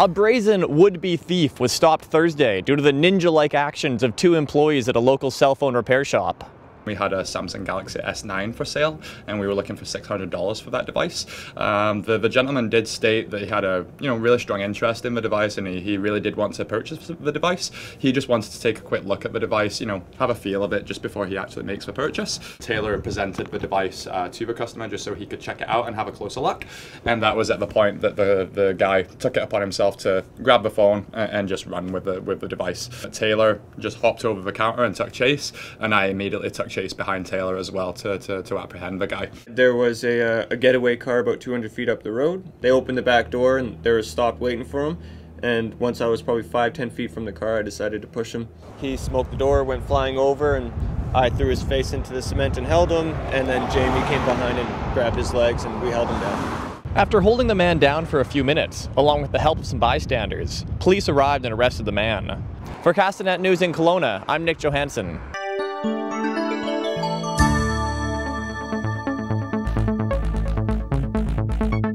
A brazen would-be thief was stopped Thursday due to the ninja-like actions of two employees at a local cell phone repair shop. We had a Samsung Galaxy S9 for sale, and we were looking for $600 for that device. Um, the, the gentleman did state that he had a you know really strong interest in the device, and he, he really did want to purchase the device. He just wanted to take a quick look at the device, you know, have a feel of it just before he actually makes the purchase. Taylor presented the device uh, to the customer just so he could check it out and have a closer look, and that was at the point that the, the guy took it upon himself to grab the phone and, and just run with the with the device. Taylor just hopped over the counter and took chase, and I immediately took chase behind Taylor as well to, to, to apprehend the guy. There was a, uh, a getaway car about 200 feet up the road. They opened the back door and they were stopped waiting for him. And once I was probably five, ten feet from the car, I decided to push him. He smoked the door, went flying over, and I threw his face into the cement and held him. And then Jamie came behind and grabbed his legs, and we held him down. After holding the man down for a few minutes, along with the help of some bystanders, police arrived and arrested the man. For Castanet News in Kelowna, I'm Nick Johansson. you